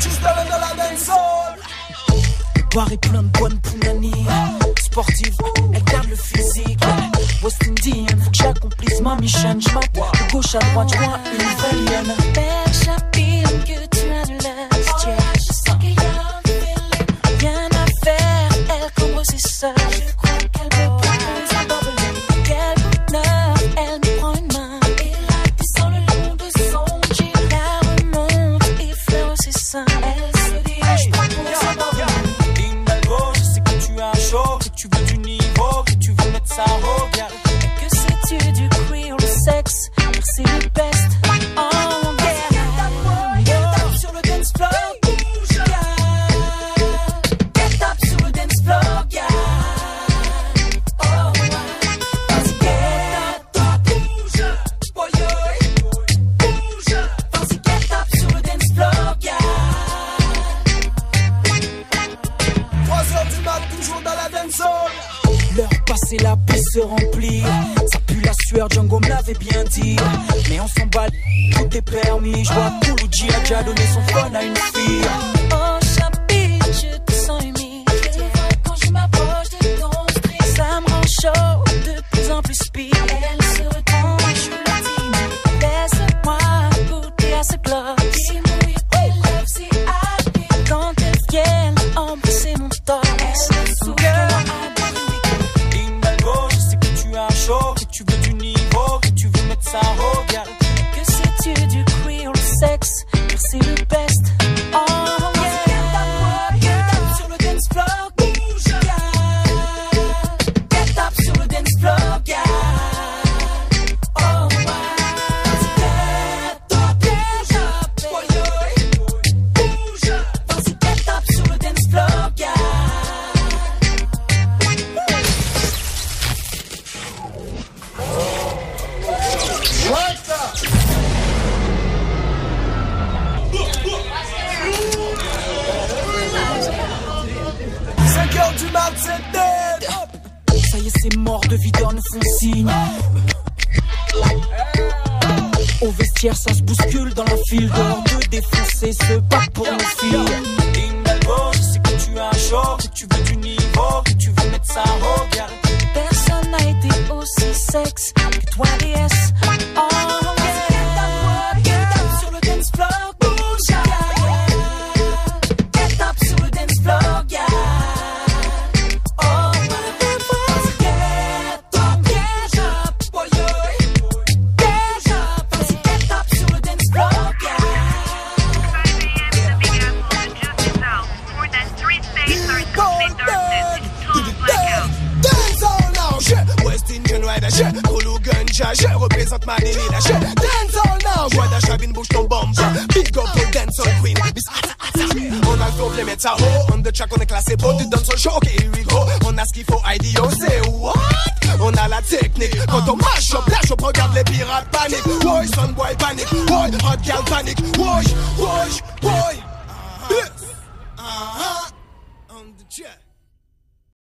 artiste talent de la dancehall. Barré plein de bonnes poulanis. Sportive, elle garde le physique. West Indian, j'accomplisse ma mission. Je de gauche à droite, je vois une italienne. Passée, la piste se remplit. Ça pue la sueur, Django me l'avait bien dit. Mais on s'en bat, tout est permis. Je vois Koulouji a déjà donné son phone à une fille. Oh, chapitre, je te sens humide. Quand je m'approche de ton string, ça me rend chaud, Ça y est, c'est mort, de videurs nous font signe. Au vestiaire, ça se bouscule dans la file d'or. De défoncer se bat pour nos filles. Je sais que tu as chaud, que tu veux du niveau, que tu veux mettre ça au bien. Kulu ganja, je représente ma nélina, shit. Dance all now, joie d'achabine, bouge ton. Big up dance queen. On a le flow, viens mettre haut. On the track, on est classé beau. Tu donnes le show, we go. On a ce qu'il faut, IDO, c'est what? On a la technique. Quand on mash up, dash up, regarde les pirates panique. Boy, son boy panique. Boy, hot girl panique. Boy, boy, boy. Yes. Uh-huh. On the track.